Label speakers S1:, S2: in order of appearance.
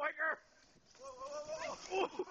S1: biker! Whoa, whoa, whoa, whoa!